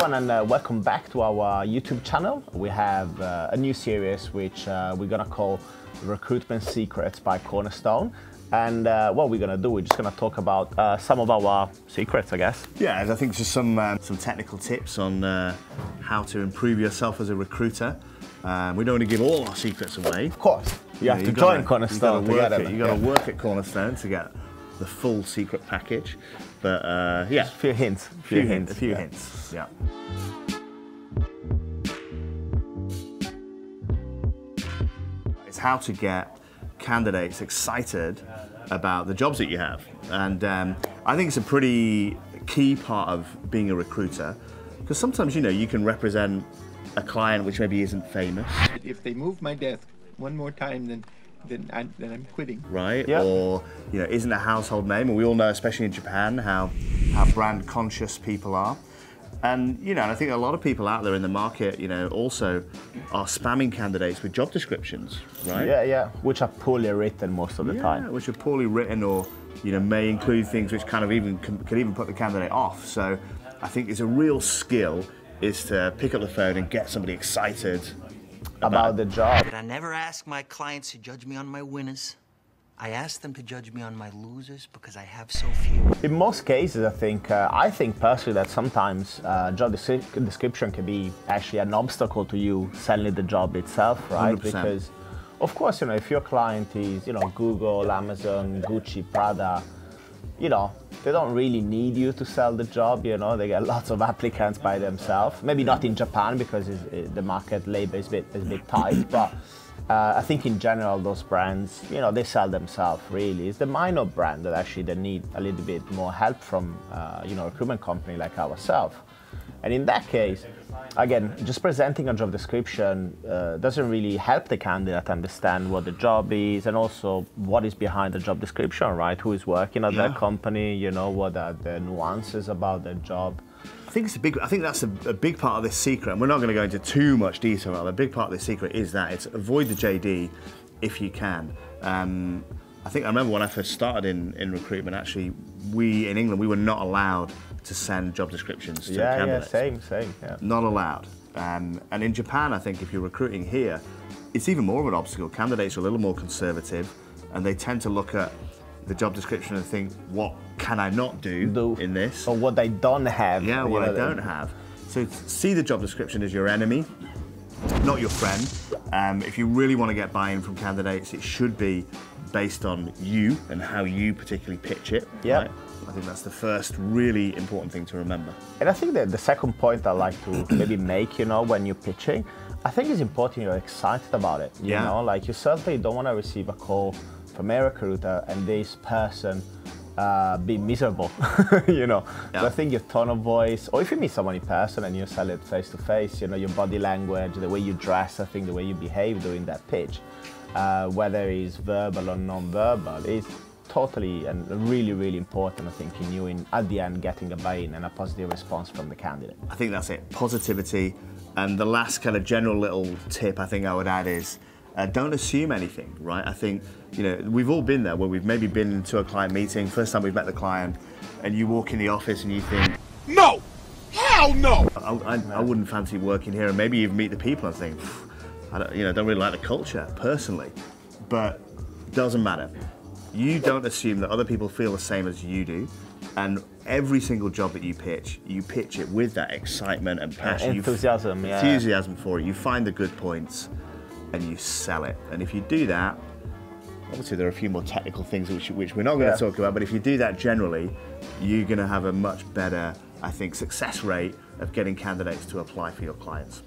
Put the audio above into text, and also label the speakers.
Speaker 1: everyone, and uh, welcome back to our YouTube channel. We have uh, a new series which uh, we're gonna call Recruitment Secrets by Cornerstone. And uh, what we're gonna do, we're just gonna talk about uh, some of our secrets, I guess.
Speaker 2: Yeah, I think just some um, some technical tips on uh, how to improve yourself as a recruiter. Um, we don't want to give all our secrets away.
Speaker 1: Of course, you have to
Speaker 2: you've
Speaker 1: join
Speaker 2: gotta-
Speaker 1: Cornerstone
Speaker 2: You've got to work it. You've got to
Speaker 1: Yeah.
Speaker 2: work at Cornerstone to get the full secret package. But uh, yeah,
Speaker 1: A few hints.
Speaker 2: a few hints. A few
Speaker 1: yeah.
Speaker 2: hints. Yeah. It's how to get candidates excited about the jobs that you have, and um, I think it's a pretty key part of being a recruiter because sometimes you know you can represent a client which maybe isn't famous,
Speaker 3: If they move my desk one more time, then then, I, then I'm quitting.
Speaker 2: right?
Speaker 1: Yeah.
Speaker 2: Or you know isn't a household name, and we all know, especially in Japan, how how brand conscious people are. And you know, and I think a lot of people out there in the market, you know, also are spamming candidates with job descriptions, right?
Speaker 1: Yeah, yeah, which are poorly written most of the
Speaker 2: Yeah,
Speaker 1: time.
Speaker 2: which are poorly written or you know may include things which kind of even can, can even put the candidate off. So I think it's a real skill is to pick up the phone and get somebody excited
Speaker 1: About the job.
Speaker 4: But I never ask my clients to judge me on my winners. I ask them to judge me on my losers because I have so few.
Speaker 1: In most cases, I think uh, I think personally that sometimes uh, job descri- description can be actually an obstacle to you selling the job itself, right?
Speaker 2: 100%.
Speaker 1: Because, of course, you know, if your client is you know Google, Amazon, Gucci, Prada, you know, they don't really need you to sell the job. You know, they get lots of applicants by themselves. Maybe not in Japan because it, the market labor is a bit is a bit tight, but. Uh, I think in general those brands, you know, they sell themselves really. It's the minor brand that actually they need a little bit more help from, uh, you know, a recruitment company like ourselves. And in that case, again, just presenting a job description uh, doesn't really help the candidate understand what the job is and also what is behind the job description, right? Who is working at that company, you know, what are the nuances about the job.
Speaker 2: I think it's a big. I think that's a, a big part of this secret, and we're not going to go into too much detail. About it. A big part of this secret is that it's avoid the JD if you can. Um, I think I remember when I first started in, in recruitment. Actually, we in England we were not allowed to send job descriptions to
Speaker 1: Yeah, yeah,
Speaker 2: candidates.
Speaker 1: same, same, yeah.
Speaker 2: Not allowed. Um, and in Japan, I think if you're recruiting here, it's even more of an obstacle. Candidates are a little more conservative, and they tend to look at the job description and think, what can I not do,
Speaker 1: Do
Speaker 2: in this?
Speaker 1: Or what they don't have.
Speaker 2: Yeah, what
Speaker 1: know,
Speaker 2: I don't have. So see the job description as your enemy, not your friend. Um, if you really want to get buy-in from candidates, it should be based on you and how you particularly pitch it.
Speaker 1: Yeah.
Speaker 2: right? I think that's the first really important thing to remember.
Speaker 1: And I think that the second point I like to maybe make, you know, when you're pitching, I think it's important you're excited about it. You
Speaker 2: Yeah.
Speaker 1: know, like you certainly don't want to receive a call from a recruiter and this person uh, be miserable. you know,
Speaker 2: Yeah.
Speaker 1: So I think your tone of voice, or if you meet someone in person and you sell it face to face, you know, your body language, the way you dress, I think the way you behave during that pitch, uh, whether it's verbal or non-verbal, is totally and really, really important, I think, in you in at the end getting a buy-in and a positive response from the candidate.
Speaker 2: I think that's it. Positivity. And the last kind of general little tip I think I would add is uh, don't assume anything, right? I think, you know, we've all been there where we've maybe been to a client meeting, first time we've met the client, and you walk in the office and you think,
Speaker 5: No! Hell no!
Speaker 2: I, I, I wouldn't fancy working here. And maybe you meet the people and think, "Phew, I don't, you know, don't really like the culture personally. But doesn't matter. You don't assume that other people feel the same as you do. And every single job that you pitch, you pitch it with that excitement and passion.
Speaker 1: Enthusiasm, yeah.
Speaker 2: Enthusiasm for it. You find the good points and you sell it. And if you do that, obviously there are a few more technical things which, which we're not going
Speaker 1: Yeah.
Speaker 2: to talk about, but if you do that generally, you're going to have a much better, I think, success rate of getting candidates to apply for your clients.